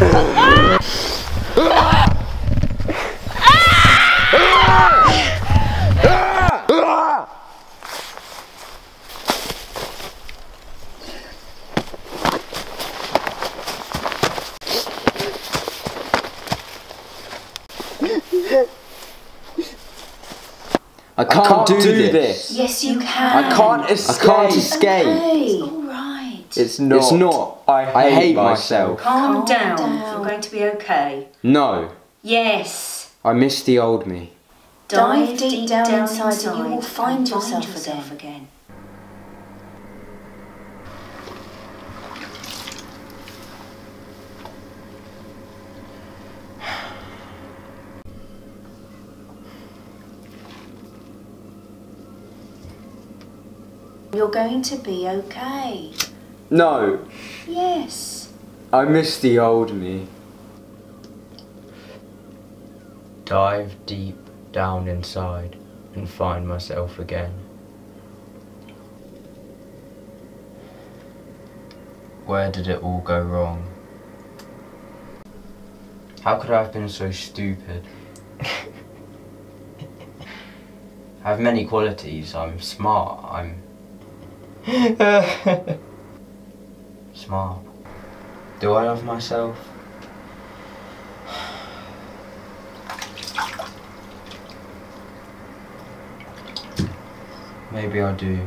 I can't, I can't do, do this. this. Yes, you can. I can't escape. I can't escape. Okay. All right. It's not. It's not. I hate, I hate myself. myself. Calm, Calm down. down. You're going to be okay. No. Yes. I miss the old me. Dive deep down inside and you will find yourself again. again. You're going to be okay. No, Yes. I miss the old me. Dive deep down inside and find myself again. Where did it all go wrong? How could I have been so stupid? I have many qualities. I'm smart. I'm smart. Do I love myself? Maybe I do.